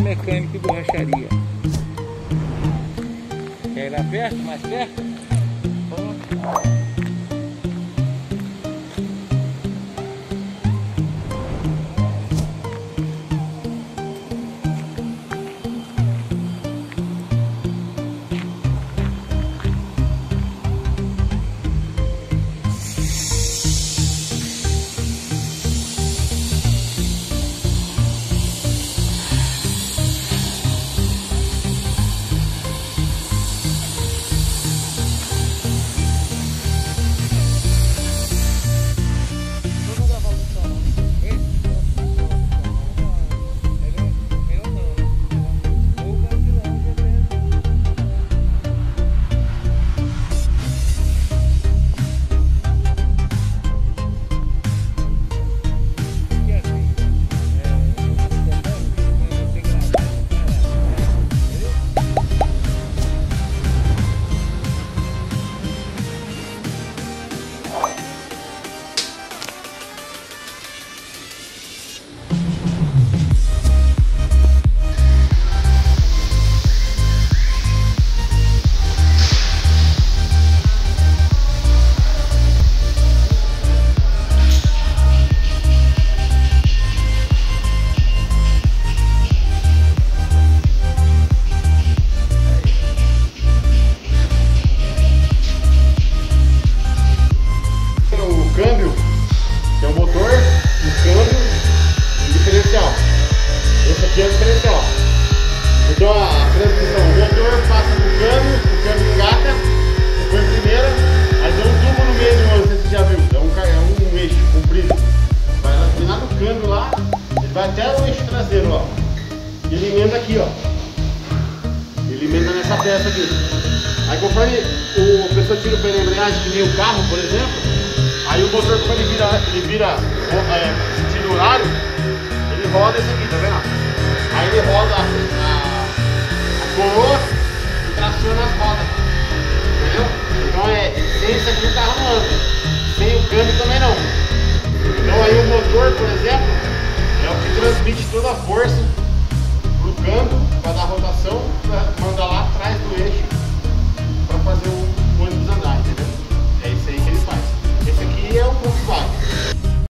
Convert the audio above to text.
mecânico mecânica e borracharia. Quer ir lá perto, mais perto? Vamos. aqui é diferente. Então a transmissão, o motor passa no câmbio, o câmbio engata, foi em primeira, aí tem é um tubo no meio, não sei se você já viu, é um, é um eixo comprido. Vai lá no câmbio lá, ele vai até o eixo traseiro, ó. E ele emenda aqui, ó. Ele emenda nessa peça aqui. Aí conforme o, pessoal tira o pé de embreagem, que nem o carro, por exemplo, aí o motor, quando ele vira, ele vira, é, horário, ele roda esse aqui, tá vendo? você roda a, a, coroa e traciona as rodas. Entendeu? Então é, sem isso aqui o carro não anda. Sem o câmbio também não.